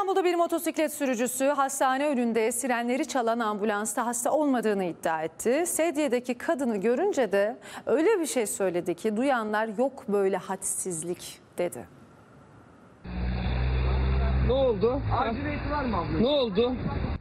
İstanbul'da bir motosiklet sürücüsü hastane önünde sirenleri çalan ambulansta hasta olmadığını iddia etti. Sedye'deki kadını görünce de öyle bir şey söyledi ki duyanlar yok böyle hadsizlik dedi. Ne oldu? Aciliyeti var mı abla? Ne oldu?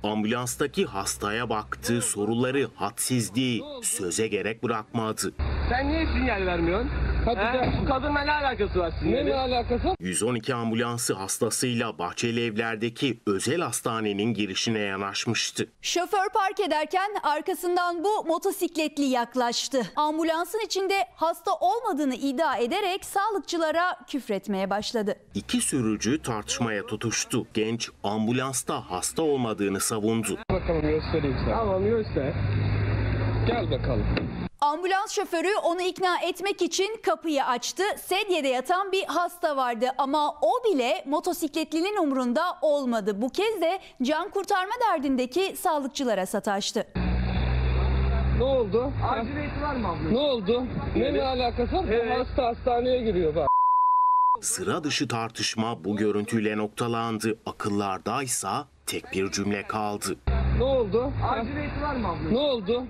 Ambulanstaki hastaya baktığı soruları hadsizliği söze gerek bırakmadı. Sen niye sinyal vermiyorsun? Hadi He? gel. Bu kadınla ne alakası var Ne sinyalin? ne alakası? 112 ambulansı hastasıyla Bahçeli Evler'deki özel hastanenin girişine yanaşmıştı. Şoför park ederken arkasından bu motosikletli yaklaştı. Ambulansın içinde hasta olmadığını iddia ederek sağlıkçılara küfretmeye başladı. İki sürücü tartışmaya tutuştu. Genç ambulansta hasta olmadığını savundu. Bakalım göstereyim sana. Tamam göster. Gel bakalım. Ambulans şoförü onu ikna etmek için kapıyı açtı. Sedyede yatan bir hasta vardı ama o bile motosikletlinin umrunda olmadı. Bu kez de can kurtarma derdindeki sağlıkçılara sataştı. Ne oldu? Aciliyeti var mı abla? Ne oldu? Ne ne alakası var? Evet. Hasta hastaneye giriyor bak. Sıra dışı tartışma bu görüntüyle noktalandı. Akıllardaysa tek bir cümle kaldı. Ne oldu? Aciliyeti var mı abla? Ne oldu?